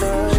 true.